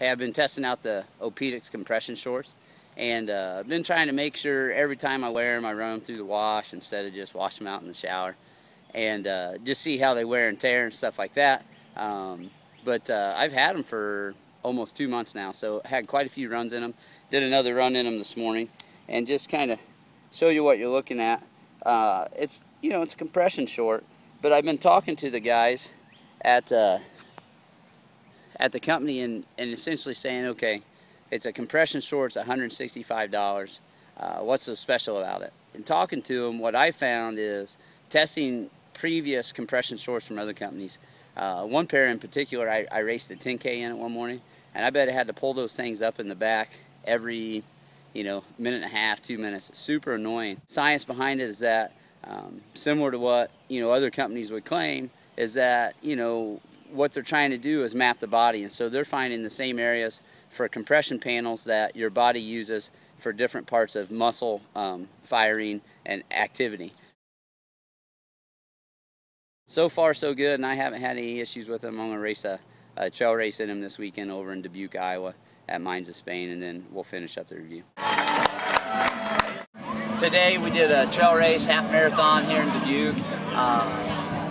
Hey, I've been testing out the Opedix compression shorts and uh, I've been trying to make sure every time I wear them I run them through the wash instead of just wash them out in the shower and uh, just see how they wear and tear and stuff like that. Um, but uh, I've had them for almost two months now so had quite a few runs in them. Did another run in them this morning and just kind of show you what you're looking at. Uh, it's you know it's a compression short but I've been talking to the guys at uh, at the company and, and essentially saying, okay, it's a compression short, it's $165. Uh, what's so special about it? And talking to them, what I found is testing previous compression shorts from other companies. Uh, one pair in particular, I, I raced a 10K in it one morning, and I bet I had to pull those things up in the back every, you know, minute and a half, two minutes. It's super annoying. Science behind it is that, um, similar to what, you know, other companies would claim, is that, you know, what they're trying to do is map the body and so they're finding the same areas for compression panels that your body uses for different parts of muscle um, firing and activity. So far so good and I haven't had any issues with them. I'm going to race a, a trail race in them this weekend over in Dubuque, Iowa at Mines of Spain and then we'll finish up the review. Today we did a trail race, half marathon here in Dubuque. Uh,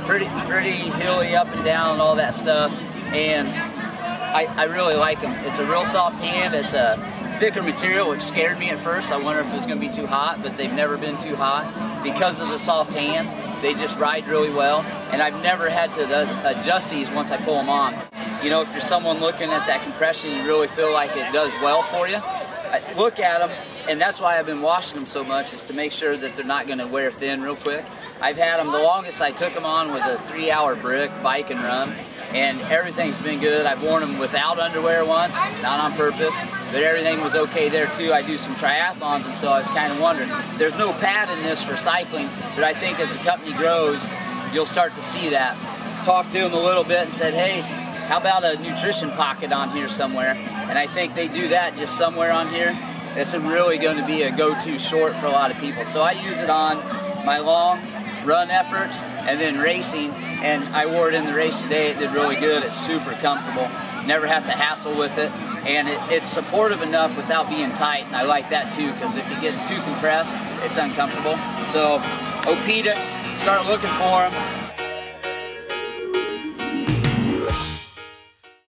pretty pretty hilly up and down and all that stuff and I, I really like them. It's a real soft hand. It's a thicker material which scared me at first. I wonder if it was going to be too hot but they've never been too hot because of the soft hand. They just ride really well and I've never had to adjust these once I pull them on. You know if you're someone looking at that compression you really feel like it does well for you look at them, and that's why I've been washing them so much, is to make sure that they're not going to wear thin real quick. I've had them, the longest I took them on was a three hour brick bike and run, and everything's been good. I've worn them without underwear once, not on purpose, but everything was okay there too. I do some triathlons, and so I was kind of wondering. There's no pad in this for cycling, but I think as the company grows, you'll start to see that. Talked to them a little bit and said, hey, how about a nutrition pocket on here somewhere? And I think they do that just somewhere on here. It's really going to be a go-to short for a lot of people. So I use it on my long run efforts and then racing. And I wore it in the race today. It did really good. It's super comfortable. Never have to hassle with it. And it, it's supportive enough without being tight. And I like that too because if it gets too compressed, it's uncomfortable. So Opedix, start looking for them.